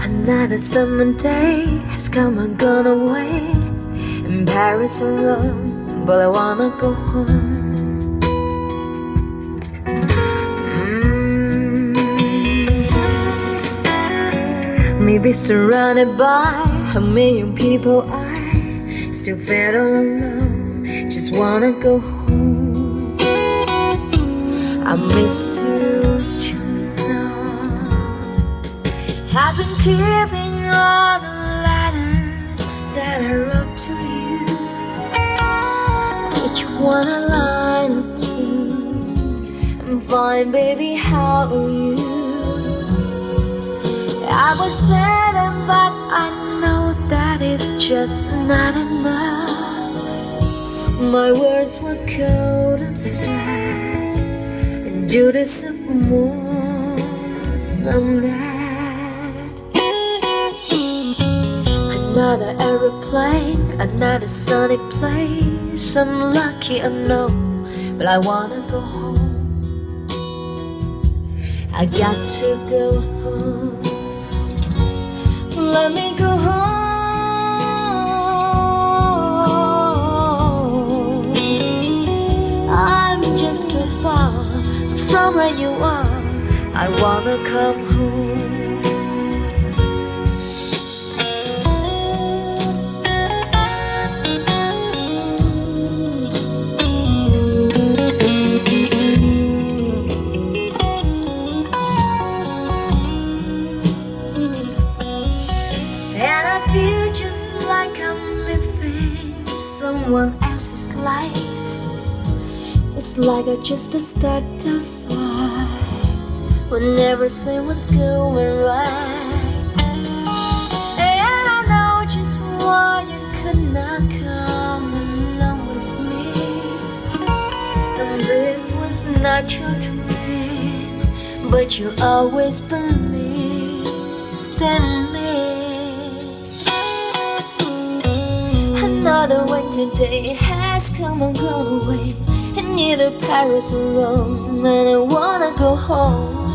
Another summer day has come and gone away. In Paris or Rome, but I wanna go home mm. Maybe surrounded by a million people I still feel alone Just wanna go home I miss you you know. I've been keeping all the letters that I wrote to you Each one a line or two I'm fine baby, how are you? I was sad but I know that it's just not enough. My words were cold and flat And you deserve more than that. Another aeroplane, another sunny place. I'm lucky, I know, but I wanna go home. I got to go home Let me go home I'm just too far from where you are. I wanna come home someone else's life. It's like I just stepped outside When everything was going right. And I know just why you could not come along with me. And this was not your dream But you always believed in me Day has come and gone away In either Paris or Rome And I wanna go home